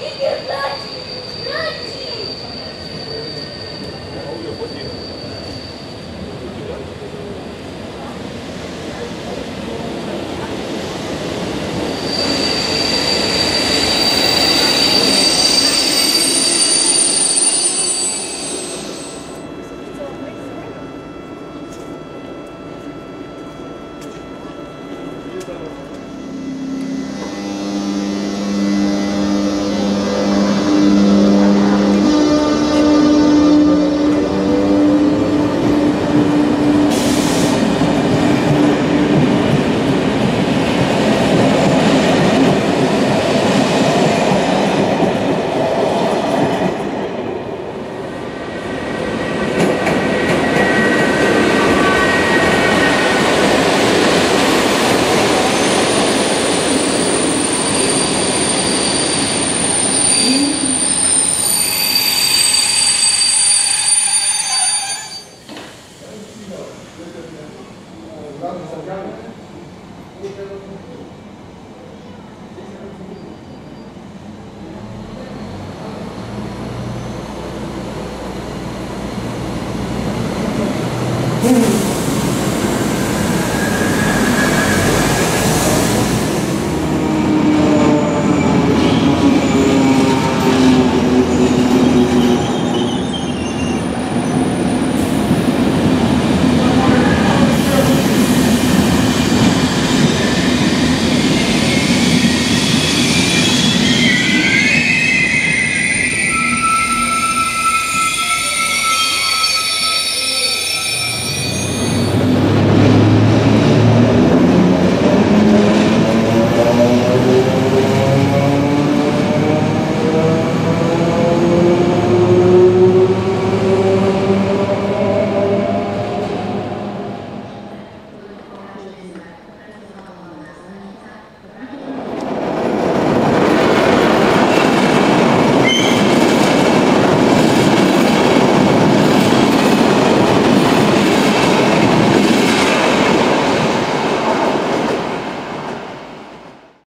一点三。Santiago.